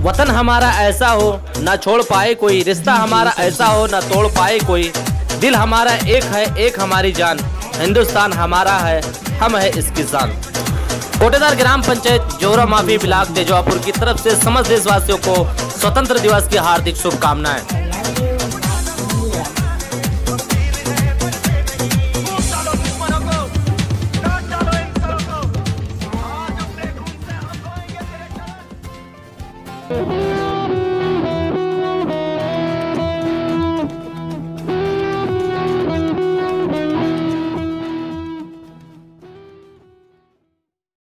वतन हमारा ऐसा हो, ना छोड़ पाए कोई, रिश्ता हमारा ऐसा हो, ना तोड़ पाए कोई। दिल हमारा एक है, एक हमारी जान। हिंदुस्तान हमारा है, हम है इसकी जान। कोटेदार ग्राम पंचायत, जोरा माफ़ी ब्लाक, तेजवापुर की तरफ़ से समस्त देशवासियों को स्वतंत्र दिवस की हार्दिक शुभकामनाएँ। Mm-hmm.